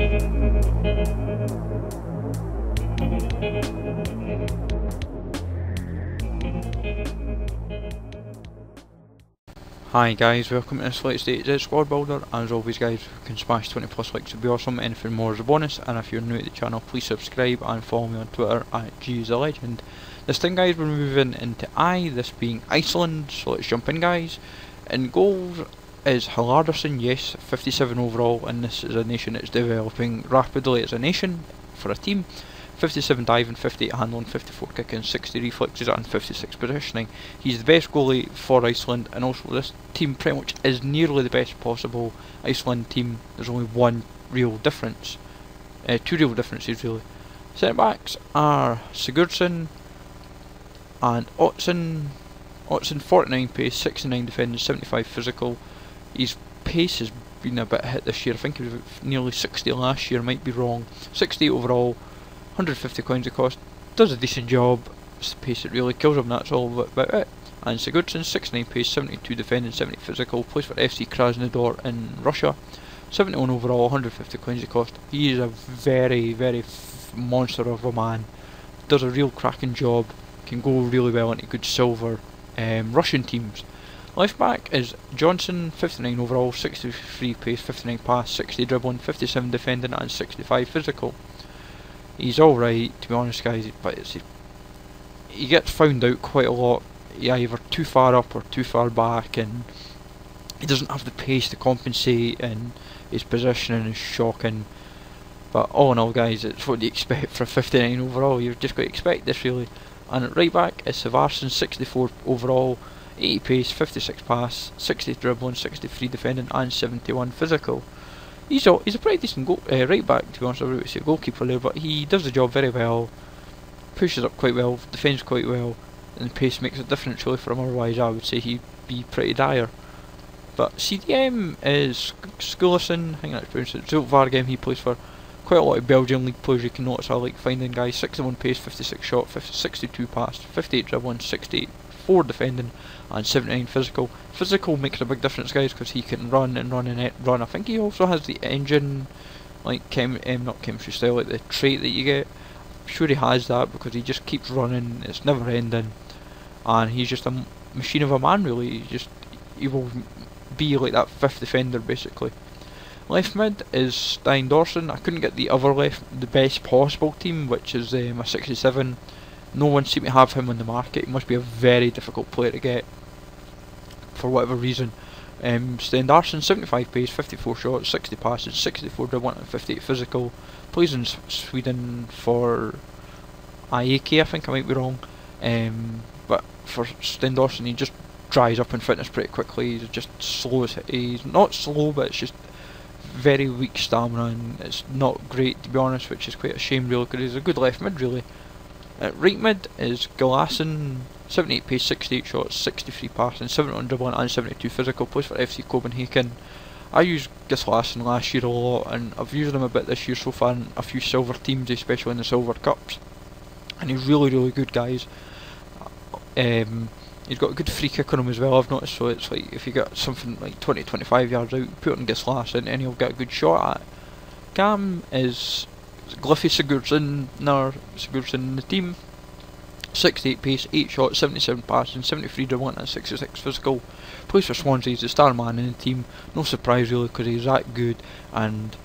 Hi guys, welcome to this latest State Z Squad Builder. As always guys, you can smash 20 plus likes would be awesome, anything more is a bonus, and if you're new to the channel please subscribe and follow me on Twitter at GISALEGEND. This thing guys, we're moving into I, this being Iceland, so let's jump in guys. In goals is Halldorsson, yes, 57 overall, and this is a nation that's developing rapidly as a nation for a team. 57 diving, 58 handling, 54 kicking, 60 reflexes and 56 positioning. He's the best goalie for Iceland and also this team pretty much is nearly the best possible Iceland team. There's only one real difference. Uh, two real differences really. Centre backs are Sigurdsson and Ottesen. Ottesen 49 pace, 69 defending, 75 physical. His pace has been a bit hit this year. I think he was nearly 60 last year, might be wrong. 60 overall. 150 coins it cost, does a decent job, it's the pace that really kills him, that's all about it. And Sigurdsson, 69 pace, 72 defending, 70 physical, plays for FC Krasnodar in Russia. 71 overall, 150 coins it cost. He is a very, very monster of a man. Does a real cracking job, can go really well into good silver um, Russian teams. Left back is Johnson, 59 overall, 63 pace, 59 pass, 60 dribbling, 57 defending and 65 physical he's alright, to be honest guys, but he, he gets found out quite a lot. He's either too far up or too far back, and he doesn't have the pace to compensate, and his positioning is shocking. But all in all, guys, it's what you expect for a 59 overall. You've just got to expect this, really. And at right back is Sævarsson, 64 overall, 80 pace, 56 pass, 60 dribbling, 63 defending, and 71 physical he's a he's a pretty decent goal, uh, right back to be honest. I would say goalkeeper there, but he does the job very well. Pushes up quite well, defends quite well, and pace makes a difference really for him. Otherwise, I would say he'd be pretty dire. But CDM is Skulason, I think that's pronounced it. Zulte Waregem, he plays for quite a lot of Belgian league players you can notice I like finding guys. 61 pace, 56 shot, 50, 62 pass, 58 dribbling, 68 4 defending and 79 physical. Physical makes a big difference guys because he can run and run and run. I think he also has the engine, like chem, um, not chemistry style, like the trait that you get. I'm sure he has that because he just keeps running, it's never ending. And he's just a machine of a man really, he just, he will be like that fifth defender basically. Left mid is Steindorsson. I couldn't get the other left, the best possible team, which is um, a 67 no one seemed to have him on the market. He must be a very difficult player to get for whatever reason. Um, Steindorsson, 75 pace, 54 shots, 60 passes, 64 dribbling and 58 physical. Plays in Sweden for IAK, I think I might be wrong. Um, but for Steindorsson, he just dries up in fitness pretty quickly. He's just slow as he's not slow, but it's just very weak stamina and it's not great to be honest, which is quite a shame really because he's a good left mid really. At right mid is Gislason, 78 pace, 68 shots, 63 passing, 71 dribbling and 72 physical, plays for FC Copenhagen. I used Gislason last year a lot and I've used him a bit this year so far in a few silver teams, especially in the silver cups. And he's really, really good guys. Um, he's got a good free kick on him as well, I've noticed, so it's like if you got something like 20-25 yards out, put on Gislason and he'll get a good shot at it. Cam is Gylfi Sigurdsson, Sigurdsson in the team. 68 pace, 8 shots, 77 passing, 73 dribbling and 66 physical. Plays for Swansea, he's the star man in the team. No surprise really because he's that good and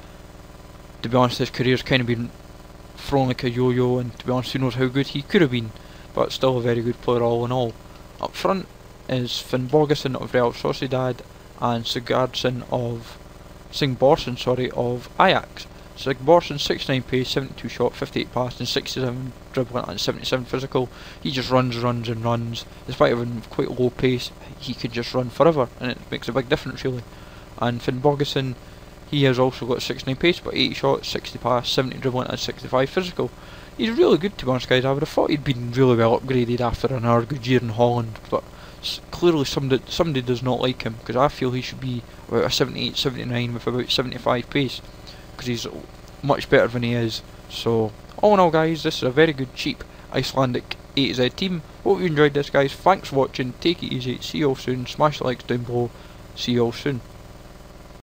to be honest his career's kind of been thrown like a yo-yo and to be honest who knows how good he could have been but still a very good player all in all. Up front is Finnbogason of Real Sociedad and Sigurdsson of Sigthorsson sorry of Ajax. Sigthorsson, 69 pace, 72 shot, 58 pass, and 67 dribbling and 77 physical. He just runs, runs, and runs. Despite having quite low pace, he can just run forever, and it makes a big difference really. And Finnbogason, he has also got 69 pace, but 80 shots, 60 pass, 70 dribbling, and 65 physical. He's really good to be honest, guys. I would have thought he'd been really well upgraded after an good year in Holland, but clearly somebody somebody does not like him because I feel he should be about a 78, 79 with about 75 pace because he's much better than he is. So, all in all guys, this is a very good cheap Icelandic A to Z team. Hope you enjoyed this guys. Thanks for watching. Take it easy. See you all soon. Smash the likes down below. See you all soon.